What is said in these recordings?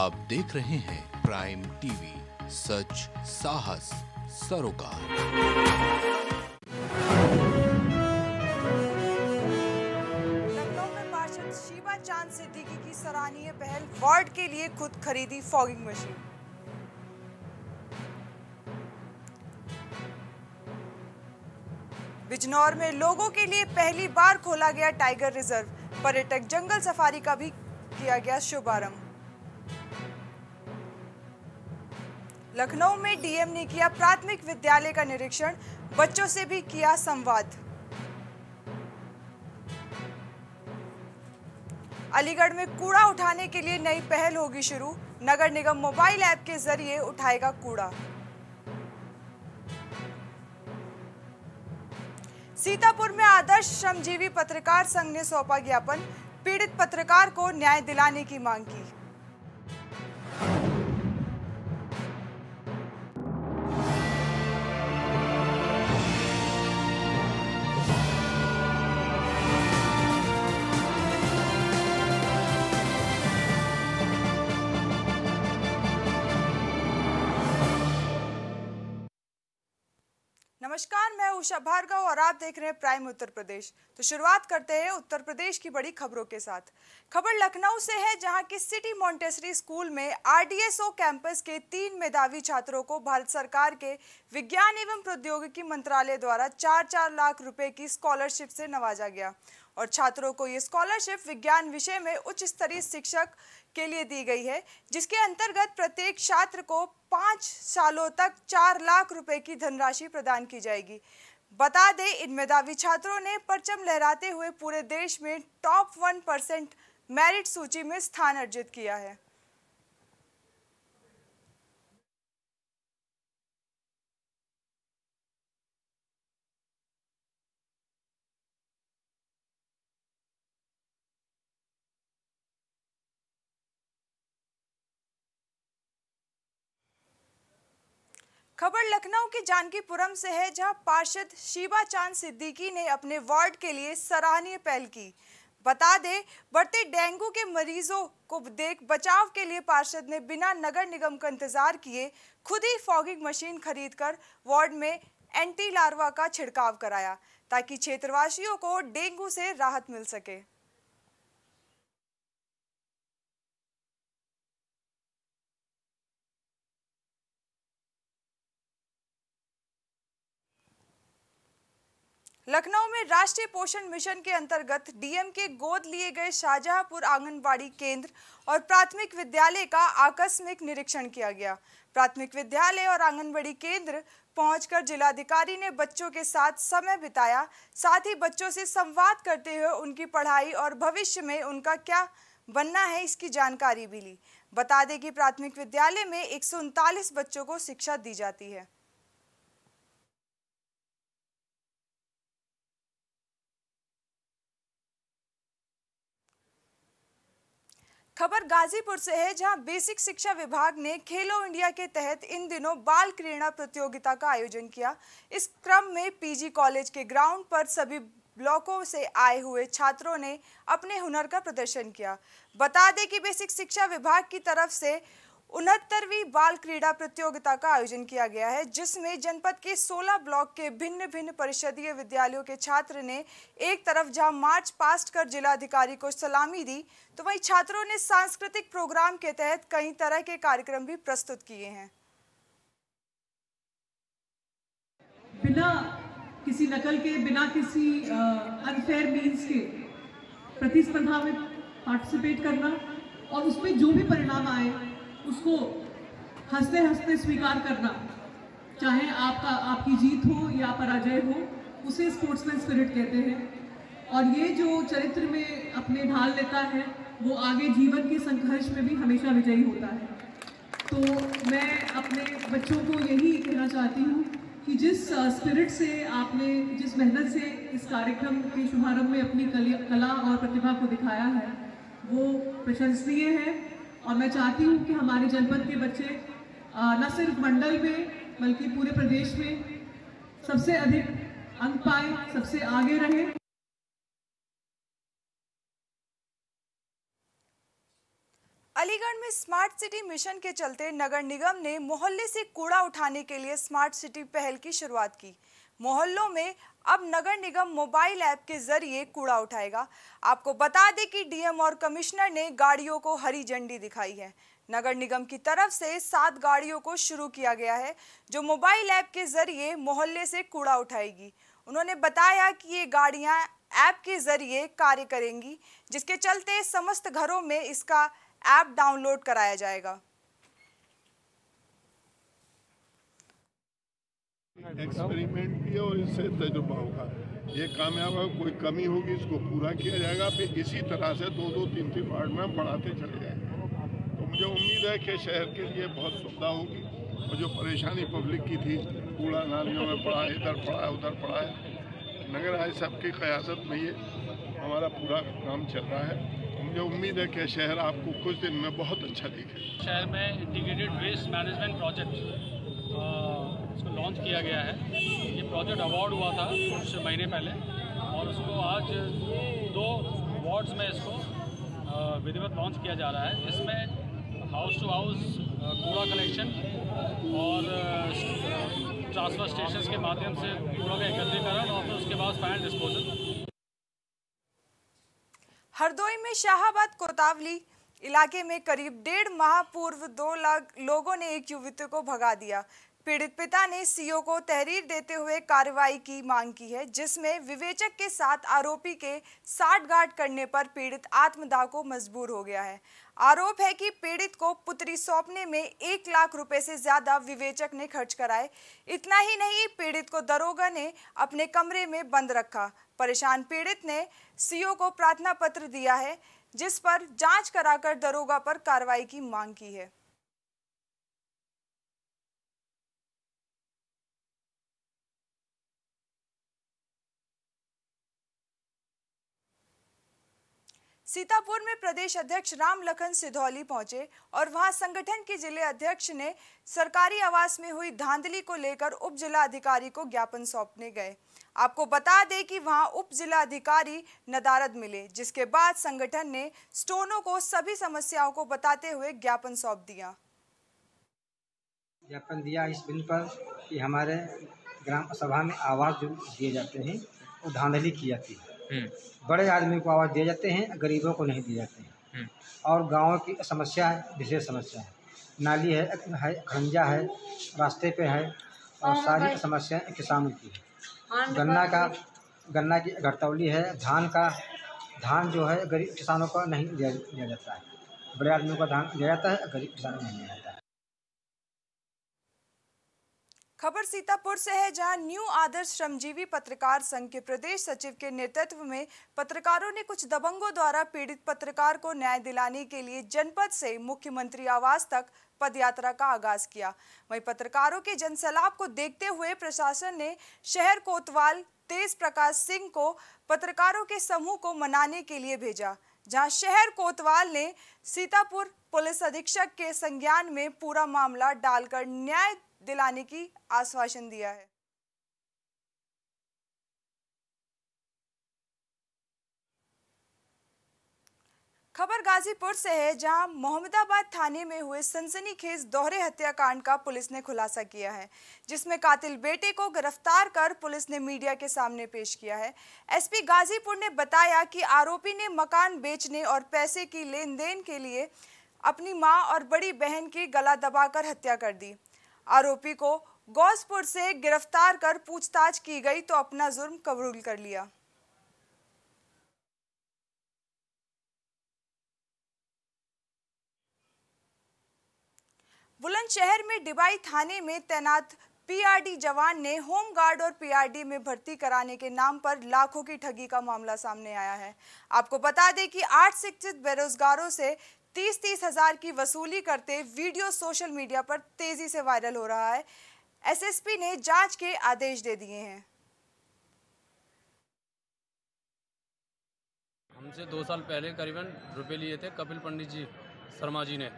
आप देख रहे हैं प्राइम टीवी सच, साहस, सरोकार। पार्षद चाँद सिद्दीकी की सराहनीय पहल वार्ड के लिए खुद खरीदी फॉगिंग मशीन। बिजनौर में लोगों के लिए पहली बार खोला गया टाइगर रिज़र्व। पर्यटक जंगल सफारी का भी किया गया शुभारंभ। लखनऊ में डीएम ने किया प्राथमिक विद्यालय का निरीक्षण, बच्चों से भी किया संवाद। अलीगढ़ में कूड़ा उठाने के लिए नई पहल होगी शुरू। नगर निगम मोबाइल ऐप के ज़रिए उठाएगा कूड़ा। सीतापुर में आदर्श श्रमजीवी पत्रकार संघ ने सौंपा ज्ञापन। पीड़ित पत्रकार को न्याय दिलाने की मांग की। नमस्कार, मैं उषा भार्गव और आप देख रहे हैं प्राइम उत्तर प्रदेश। तो शुरुआत करते हैं उत्तर प्रदेश की बड़ी खबरों के साथ। खबर लखनऊ से है, जहाँ की सिटी मॉन्टेसरी स्कूल में आरडीएसओ कैंपस के तीन मेधावी छात्रों को भारत सरकार के विज्ञान एवं प्रौद्योगिकी मंत्रालय द्वारा चार चार लाख रुपए की स्कॉलरशिप से नवाजा गया। और छात्रों को ये स्कॉलरशिप विज्ञान विषय में उच्च स्तरीय शिक्षक के लिए दी गई है, जिसके अंतर्गत प्रत्येक छात्र को पाँच सालों तक चार लाख रुपए की धनराशि प्रदान की जाएगी। बता दें, इन मेधावी छात्रों ने परचम लहराते हुए पूरे देश में टॉप वन परसेंट मेरिट सूची में स्थान अर्जित किया है। खबर लखनऊ के जानकीपुरम से है, जहाँ पार्षद शीबा चाँद सिद्दीकी ने अपने वार्ड के लिए सराहनीय पहल की। बता दें, बढ़ते डेंगू के मरीजों को देख बचाव के लिए पार्षद ने बिना नगर निगम का इंतज़ार किए खुद ही फॉगिंग मशीन खरीदकर वार्ड में एंटी लार्वा का छिड़काव कराया, ताकि क्षेत्रवासियों को डेंगू से राहत मिल सके। लखनऊ में राष्ट्रीय पोषण मिशन के अंतर्गत डीएम के गोद लिए गए शाहजहांपुर आंगनबाड़ी केंद्र और प्राथमिक विद्यालय का आकस्मिक निरीक्षण किया गया। प्राथमिक विद्यालय और आंगनबाड़ी केंद्र पहुंचकर जिलाधिकारी ने बच्चों के साथ समय बिताया, साथ ही बच्चों से संवाद करते हुए उनकी पढ़ाई और भविष्य में उनका क्या बनना है इसकी जानकारी भी ली। बता दें कि प्राथमिक विद्यालय में एक सौ उनतालीस बच्चों को शिक्षा दी जाती है। खबर गाजीपुर से है, जहाँ बेसिक शिक्षा विभाग ने खेलो इंडिया के तहत इन दिनों बाल क्रीड़ा प्रतियोगिता का आयोजन किया। इस क्रम में पीजी कॉलेज के ग्राउंड पर सभी ब्लॉकों से आए हुए छात्रों ने अपने हुनर का प्रदर्शन किया। बता दें कि बेसिक शिक्षा विभाग की तरफ़ से उनहत्तरवीं बाल क्रीड़ा प्रतियोगिता का आयोजन किया गया है, जिसमें जनपद के 16 ब्लॉक के भिन्न भिन्न परिषदीय विद्यालयों के छात्र ने एक तरफ़ जहाँ मार्च पास्ट कर जिलाधिकारी को सलामी दी तो वहीं छात्रों ने सांस्कृतिक प्रोग्राम के तहत कई तरह के कार्यक्रम भी प्रस्तुत किए हैं। बिना किसी नकल के, बिना किसी अनफेयर मीन्स के प्रतिस्पर्धा में पार्टिसिपेट करना और उसमें जो भी परिणाम आए उसको हँसते हँसते स्वीकार करना। चाहे आपका, आपकी जीत हो या पराजय हो, उसे स्पोर्ट्समैन स्पिरिट कहते हैं। और ये जो चरित्र में अपने ढाल लेता है, वो आगे जीवन के संघर्ष में भी हमेशा विजयी होता है। तो मैं अपने बच्चों को यही कहना चाहती हूँ कि जिस स्पिरिट से आपने, जिस मेहनत से इस कार्यक्रम के शुभारंभ में अपनी कला और प्रतिभा को दिखाया है, वो प्रशंसनीय है। और मैं चाहती हूँ कि हमारे जनपद के बच्चे न सिर्फ़ मंडल में, बल्कि पूरे प्रदेश में सबसे अधिक अंक पाए, सबसे आगे रहे। अलीगढ़ में स्मार्ट सिटी मिशन के चलते नगर निगम ने मोहल्ले से कूड़ा उठाने के लिए स्मार्ट सिटी पहल की शुरुआत की। मोहल्लों में अब नगर निगम मोबाइल ऐप के ज़रिए कूड़ा उठाएगा। आपको बता दें कि डीएम और कमिश्नर ने गाड़ियों को हरी झंडी दिखाई है। नगर निगम की तरफ़ से सात गाड़ियों को शुरू किया गया है, जो मोबाइल ऐप के ज़रिए मोहल्ले से कूड़ा उठाएगी। उन्होंने बताया कि ये गाड़ियाँ ऐप के ज़रिए कार्य करेंगी, जिसके चलते समस्त घरों में इसका ऐप डाउनलोड कराया जाएगा। एक्सपेरिमेंट है और इससे तजुर्बा होगा। ये कामयाब है, कोई कमी होगी, इसको पूरा किया जाएगा। फिर इसी तरह से दो दो तीन तीन वार्ड में बढ़ाते चले जाएँगे तो मुझे उम्मीद है कि शहर के लिए बहुत सुविधा होगी। और जो परेशानी पब्लिक की थी, कूड़ा नालियों में पड़ा है इधर पड़ा है उधर पड़ा है, नगर आय सबकी क़यादत में ये हमारा पूरा काम चल रहा है। तो मुझे उम्मीद है कि शहर आपको कुछ दिन में बहुत अच्छा दिखे शहर में इंटीग्रेटेड वेस्ट मैनेजमेंट प्रोजेक्ट इसको लॉन्च किया गया है। ये प्रोजेक्ट अवार्ड हुआ था कुछ महीने पहले और उसको आज दो वार्ड्स में इसको विधिवत लॉन्च किया जा रहा है। जिसमें हाउस टू हाउस कूड़ा कलेक्शन और ट्रांसफ़र स्टेशन के माध्यम से कूड़ा का एकत्रीकरण और फिर उसके बाद फाइन डिस्पोजल हरदोई में शाहबाद, कोतावली इलाके में करीब डेढ़ माह पूर्व दो लाख लोगों ने एक युवती को भगा दिया। पीड़ित पिता ने सीओ को तहरीर देते हुए कार्रवाई की मांग की है, जिसमें विवेचक के साथ आरोपी के साठ गांठ करने पर पीड़ित आत्मदाह को मजबूर हो गया है। आरोप है कि पीड़ित को पुत्री सौंपने में एक लाख रुपए से ज़्यादा विवेचक ने खर्च कराए। इतना ही नहीं, पीड़ित को दरोगा ने अपने कमरे में बंद रखा। परेशान पीड़ित ने सीओ को प्रार्थना पत्र दिया है, जिस पर जाँच कराकर दरोगा पर कार्रवाई की मांग की है। सीतापुर में प्रदेश अध्यक्ष राम लखन सिधौली पहुँचे और वहाँ संगठन के ज़िले अध्यक्ष ने सरकारी आवास में हुई धांधली को लेकर उप जिला अधिकारी को ज्ञापन सौंपने गए। आपको बता दें कि वहाँ उप जिला अधिकारी नदारद मिले, जिसके बाद संगठन ने स्टोनो को सभी समस्याओं को बताते हुए ज्ञापन सौंप दिया। ज्ञापन दिया इस बिल पर कि हमारे ग्राम सभा में आवाज़ जो दिए जाते हैं, वो धांधली की जाती है। बड़े आदमी को आवाज़ दिए जाते हैं गरीबों को नहीं दिए जाते हैं। और गाँव की समस्या है विशेष समस्या है। नाली है है खंजा है रास्ते पे है और सारी समस्याएँ किसानों की है। गन्ना का गन्ना की घटतौली है धान का धान जो है गरीब किसानों का नहीं दिया दिया जाता है। बड़े आदमियों का धान दिया जाता है गरीब किसानों को नहीं दिया जाता है। खबर सीतापुर से है, जहाँ न्यू आदर्श श्रमजीवी पत्रकार संघ के प्रदेश सचिव के नेतृत्व में पत्रकारों ने कुछ दबंगों द्वारा पीड़ित पत्रकार को न्याय दिलाने के लिए जनपद से मुख्यमंत्री आवास तक पदयात्रा का आगाज़ किया। वहीं पत्रकारों के जनसैलाब को देखते हुए प्रशासन ने शहर कोतवाल, तेज प्रकाश सिंह को पत्रकारों के समूह को मनाने के लिए भेजा, जहाँ शहर कोतवाल ने सीतापुर पुलिस अधीक्षक के संज्ञान में पूरा मामला डालकर न्याय दिलाने की आश्वासन दिया है। खबर गाजीपुर से है, जहाँ मोहम्मदाबाद थाने में हुए सनसनीखेज दोहरे हत्याकांड का पुलिस ने खुलासा किया है, जिसमें कातिल बेटे को गिरफ़्तार कर पुलिस ने मीडिया के सामने पेश किया है। एसपी गाजीपुर ने बताया कि आरोपी ने मकान बेचने और पैसे की लेन देन के लिए अपनी माँ और बड़ी बहन की गला दबाकर हत्या कर दी। आरोपी को गौसपुर से गिरफ़्तार कर पूछताछ की गई तो अपना जुर्म कबूल कर लिया। बुलंदशहर में डिबाई थाने में तैनात पीआरडी जवान ने होम गार्ड और पीआरडी में भर्ती कराने के नाम पर लाखों की ठगी का मामला सामने आया है। आपको बता दें कि आठ शिक्षित बेरोजगारों से तीस तीस हज़ार की वसूली करते वीडियो सोशल मीडिया पर तेज़ी से वायरल हो रहा है। एसएसपी ने जाँच के आदेश दे दिए हैं। हमसे दो साल पहले करीबन रुपए लिए थे कपिल पंडित जी शर्मा जी ने।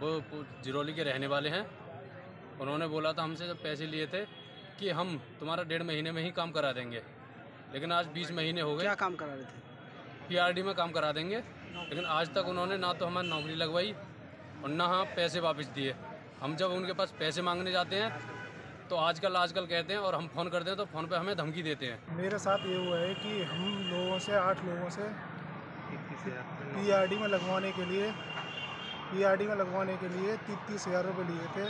वो जिरोली के रहने वाले हैं। उन्होंने बोला था हमसे जब पैसे लिए थे कि हम तुम्हारा डेढ़ महीने में ही काम करा देंगे। लेकिन आज बीस महीने हो गए। क्या काम करा रहे थे? पीआरडी में काम करा देंगे। लेकिन आज तक उन्होंने ना तो हमारी नौकरी लगवाई और ना हाँ पैसे वापस दिए। हम जब उनके पास पैसे मांगने जाते हैं तो आजकल आजकल कहते हैं और हम फ़ोन करते हैं तो फ़ोन पे हमें धमकी देते हैं। मेरे साथ ये हुआ है कि हम लोगों से, आठ लोगों से पीआरडी में लगवाने के लिए पीआरडी में लगवाने के लिए तीस तीस हज़ार रुपये लिए थे।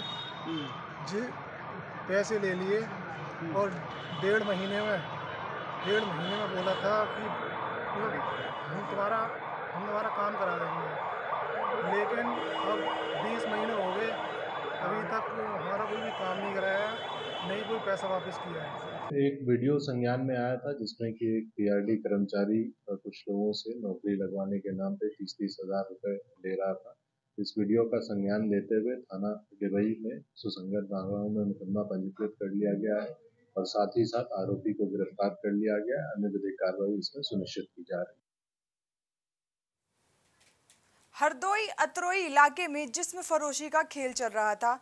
जी, पैसे ले लिए और डेढ़ महीने में, डेढ़ महीने में बोला था कि, हम तुम्हारा हम तुम्हारा काम करा देंगे। लेकिन अब बीस महीने हो गए, अभी तक हमारा कोई भी काम नहीं कराया, नहीं कोई पैसा वापस किया है। एक वीडियो संज्ञान में आया था जिसमें कि एक पीआरडी कर्मचारी कुछ लोगों से नौकरी लगवाने के नाम पे तीस तीस हज़ार रुपए ले रहा था। इस वीडियो का संज्ञान लेते हुए थाना डिबई में सुसंगत धाराओं में मुकदमा पंजीकृत कर लिया गया है और साथ ही साथ आरोपी को गिरफ़्तार कर लिया गया अन्य विधिक कार्रवाई इसमें सुनिश्चित की जा रही है। हरदोई अतरोई इलाके में जिसम फरोशी का खेल चल रहा था।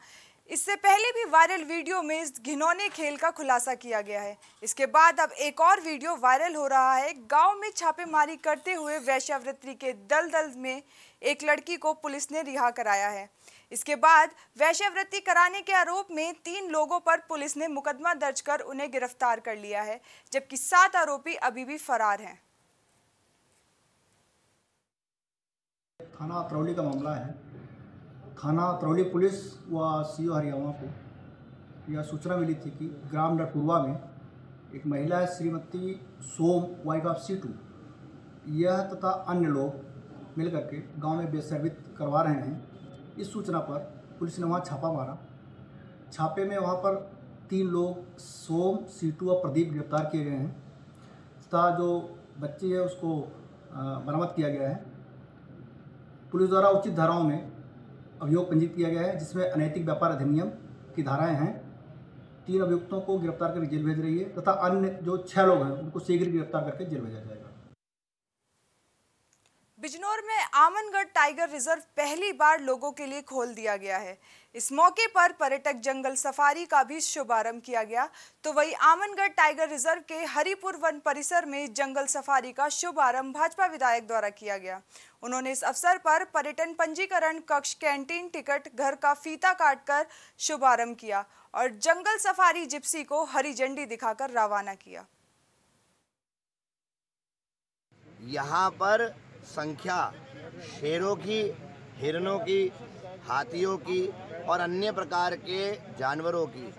इससे पहले भी वायरल वीडियो में इस घिनौने खेल का खुलासा किया गया है। इसके बाद अब एक और वीडियो वायरल हो रहा है। गाँव में छापेमारी करते हुए वैश्यावृत्ति के दल दल में एक लड़की को पुलिस ने रिहा कराया है। इसके बाद वैश्यावृत्ति कराने के आरोप में तीन लोगों पर पुलिस ने मुकदमा दर्ज कर उन्हें गिरफ़्तार कर लिया है, जबकि सात आरोपी अभी भी फरार हैं। थाना अतरौली का मामला है। थाना अतरौली पुलिस व सी ओ हरियाणा को यह सूचना मिली थी कि ग्राम डटपुरवा में एक महिला श्रीमती सोम वाइफ ऑफ़ सीटू। यह तथा अन्य लोग मिलकर के गाँव में बेसर्वित करवा रहे हैं। इस सूचना पर पुलिस ने वहाँ छापा मारा। छापे में वहाँ पर तीन लोग, सोम, सीटू और प्रदीप गिरफ़्तार किए गए हैं। तथा जो बच्ची है, उसको बरामद किया गया है। पुलिस द्वारा उचित धाराओं में अभियोग पंजीकृत किया गया है, जिसमें अनैतिक व्यापार अधिनियम की धाराएँ हैं। तीन अभियुक्तों को गिरफ़्तार करके जेल भेज रही है, तथा अन्य जो छह लोग हैं, उनको शीघ्र गिरफ़्तार करके जेल भेजा जाएगा। बिजनौर में आमनगढ़ टाइगर रिज़र्व पहली बार लोगों के लिए खोल दिया गया है। इस मौके पर पर्यटक जंगल सफारी का भी शुभारंभ किया गया। तो वही आमनगढ़ टाइगर रिज़र्व के हरिपुर वन परिसर में जंगल सफारी का शुभारंभ भाजपा विधायक द्वारा किया गया। उन्होंने इस अवसर पर पर्यटन पंजीकरण कक्ष कैंटीन टिकट, घर का फीता काटकर शुभारंभ किया और जंगल सफारी जिप्सी को हरी झंडी दिखाकर रवाना किया। यहाँ पर संख्या शेरों की, हिरणों की, हाथियों की और अन्य प्रकार के जानवरों की।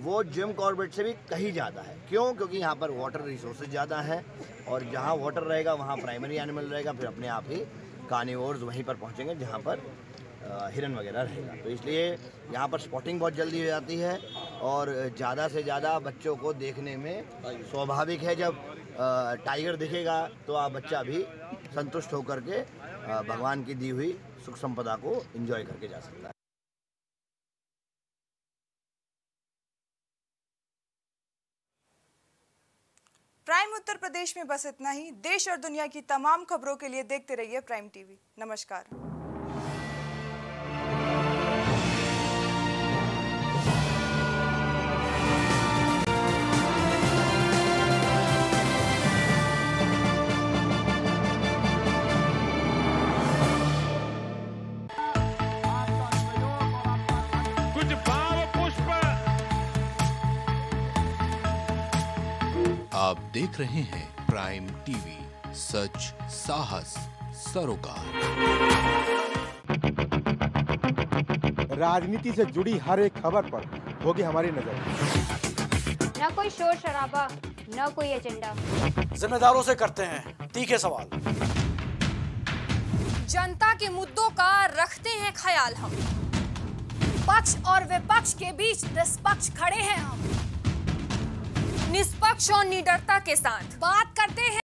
वो जिम कॉर्बेट से भी कहीं ज़्यादा है। क्यों? क्योंकि यहाँ पर वाटर रिसोर्सेज ज़्यादा है और जहाँ वाटर रहेगा, वहाँ प्राइमरी एनिमल रहेगा, फिर अपने आप ही कानीवर्स वहीं पर पहुँचेंगे जहाँ पर हिरन वगैरह रहेगा। तो इसलिए यहाँ पर स्पॉटिंग बहुत जल्दी हो जाती है और ज़्यादा से ज़्यादा बच्चों को देखने में स्वाभाविक है, जब टाइगर दिखेगा तो आप बच्चा भी संतुष्ट होकर के भगवान की दी हुई सुख संपदा को एंजॉय करके जा सकता है। प्राइम उत्तर प्रदेश में बस इतना ही। देश और दुनिया की तमाम खबरों के लिए देखते रहिए प्राइम टीवी नमस्कार। देख रहे हैं प्राइम टीवी सच साहस सरोकार। राजनीति से जुड़ी हर एक खबर पर होगी हमारी नज़र। न कोई शोर शराबा न कोई एजेंडा। जिम्मेदारों से करते हैं तीखे सवाल। जनता के मुद्दों का रखते हैं ख्याल हम। पक्ष और विपक्ष के बीच निष्पक्ष खड़े हैं हम। निष्पक्ष और निडरता के साथ। बात करते हैं